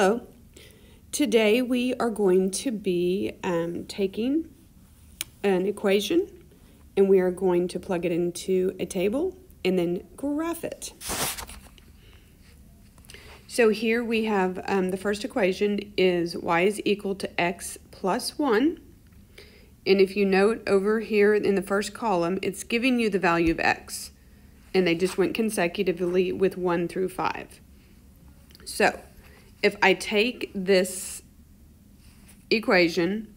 Hello. Today we are going to be um, taking an equation and we are going to plug it into a table and then graph it. So here we have um, the first equation is y is equal to x plus 1. And if you note over here in the first column, it's giving you the value of x. And they just went consecutively with 1 through 5. So if I take this equation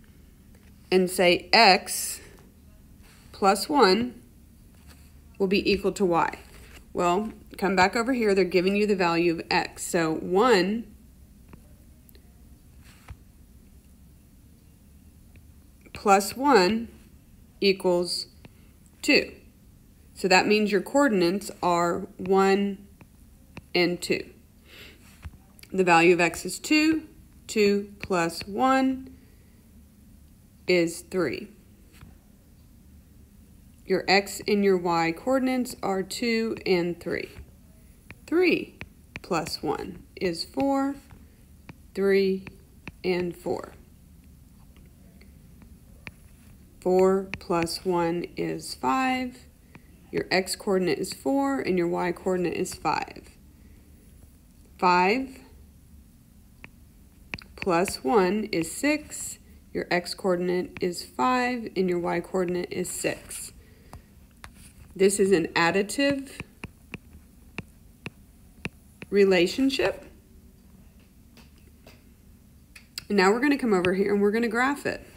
and say x plus 1 will be equal to y. Well, come back over here, they're giving you the value of x. So 1 plus 1 equals 2. So that means your coordinates are 1 and 2. The value of x is 2. 2 plus 1 is 3. Your x and your y coordinates are 2 and 3. 3 plus 1 is 4. 3 and 4. 4 plus 1 is 5. Your x coordinate is 4 and your y coordinate is 5. 5 plus 1 is 6. Your x-coordinate is 5 and your y-coordinate is 6. This is an additive relationship. And now we're going to come over here and we're going to graph it.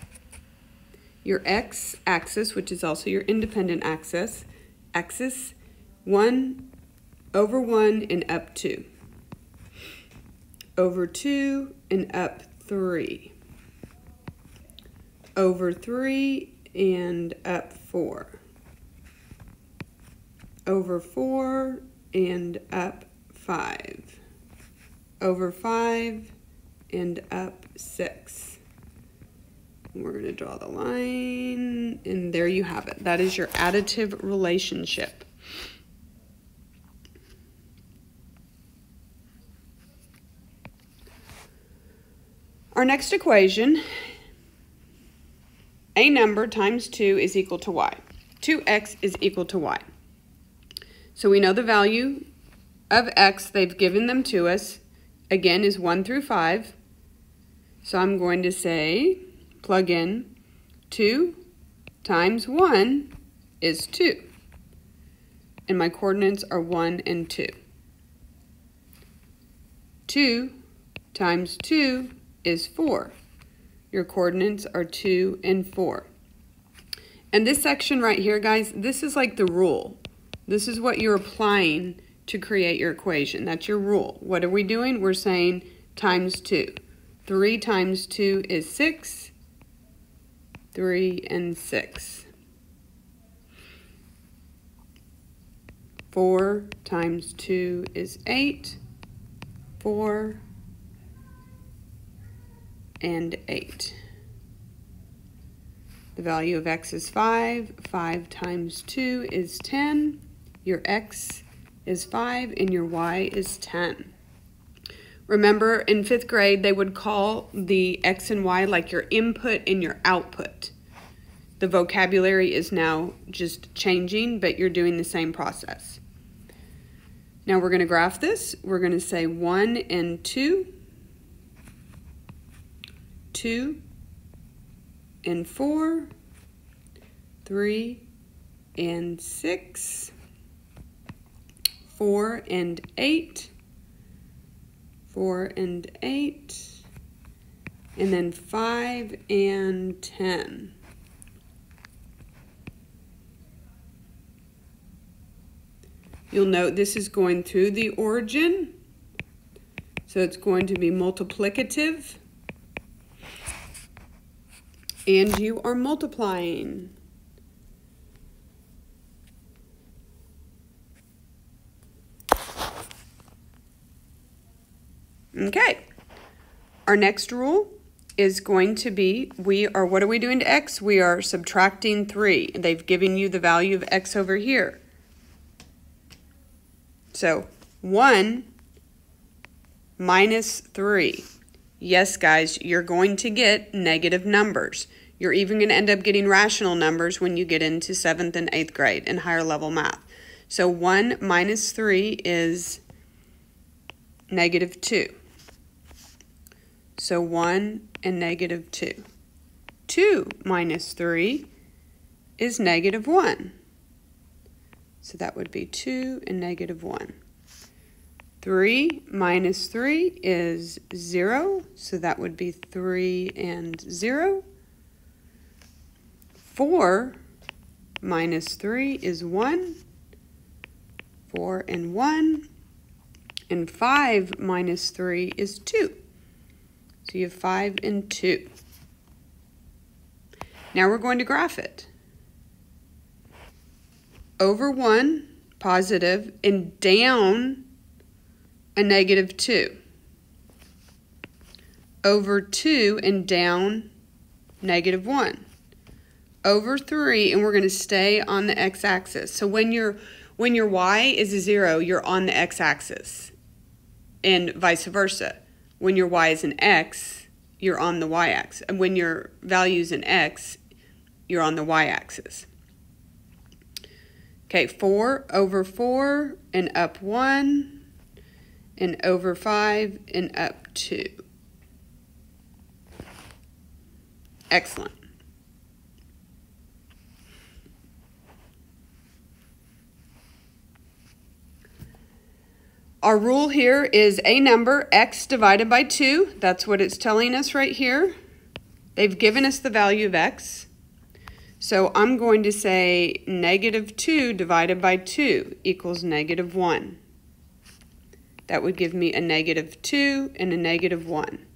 Your x-axis, which is also your independent axis, axis 1 over 1 and up 2 over 2 and up 3. Over 3 and up 4. Over 4 and up 5. Over 5 and up 6. We're going to draw the line, and there you have it. That is your additive relationship. Our next equation, a number times 2 is equal to y. 2x is equal to y. So we know the value of x, they've given them to us, again is 1 through 5. So I'm going to say, plug in 2 times 1 is 2. And my coordinates are 1 and 2. 2 times 2 is 4. Your coordinates are 2 and 4. And this section right here, guys, this is like the rule. This is what you're applying to create your equation. That's your rule. What are we doing? We're saying times 2. 3 times 2 is 6. 3 and 6. 4 times 2 is 8. 4 and 8. The value of x is 5. 5 times 2 is 10. Your x is 5 and your y is 10. Remember, in fifth grade, they would call the x and y like your input and your output. The vocabulary is now just changing, but you're doing the same process. Now we're going to graph this. We're going to say 1 and 2 two and four, three and six, four and eight, four and eight, and then five and ten. You'll note this is going through the origin, so it's going to be multiplicative and you are multiplying. Okay, our next rule is going to be, we are, what are we doing to x? We are subtracting 3. They've given you the value of x over here. So 1 minus 3 Yes, guys, you're going to get negative numbers. You're even going to end up getting rational numbers when you get into 7th and 8th grade and higher level math. So 1 minus 3 is negative 2. So 1 and negative 2. 2 minus 3 is negative 1. So that would be 2 and negative 1. 3 minus 3 is 0, so that would be 3 and 0. 4 minus 3 is 1, 4 and 1. And 5 minus 3 is 2. So you have 5 and 2. Now we're going to graph it. Over 1, positive, and down a negative 2. Over 2 and down negative 1. Over 3, and we're going to stay on the x-axis. So when your when your y is a 0, you're on the x-axis, and vice versa. When your y is an x, you're on the y-axis. And when your value is an x, you're on the y-axis. Okay, 4 over 4 and up 1 and over 5 and up 2. Excellent. Our rule here is a number, x divided by 2. That's what it's telling us right here. They've given us the value of x. So I'm going to say negative 2 divided by 2 equals negative 1. That would give me a negative 2 and a negative 1.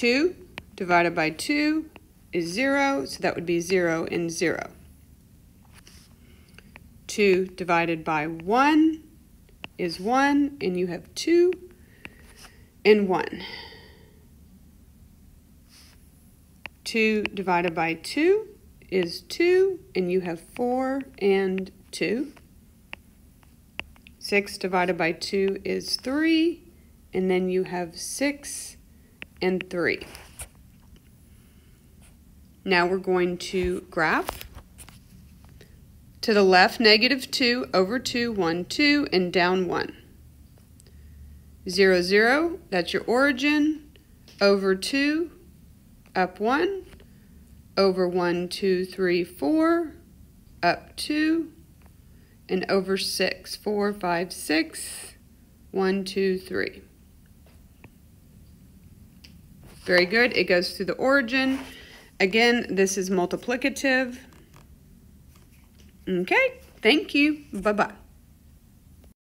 Two divided by two is zero, so that would be zero and zero. Two divided by one is one, and you have two and one. Two divided by two is 2, and you have 4 and 2. 6 divided by 2 is 3, and then you have 6 and 3. Now we're going to graph. To the left, negative 2, over 2, 1, 2, and down 1. 0, 0, that's your origin. Over 2, up 1, over 1, 2, 3, 4, up 2, and over 6, 4, 5, 6, 1, 2, 3. Very good. It goes through the origin. Again, this is multiplicative. Okay, thank you. Bye-bye.